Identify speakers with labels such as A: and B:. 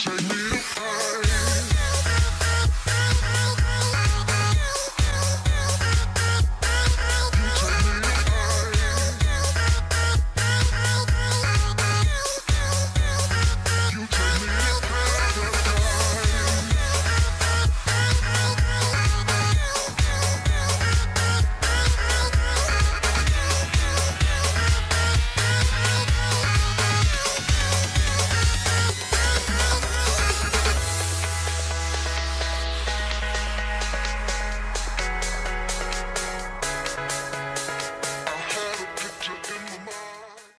A: Take me out.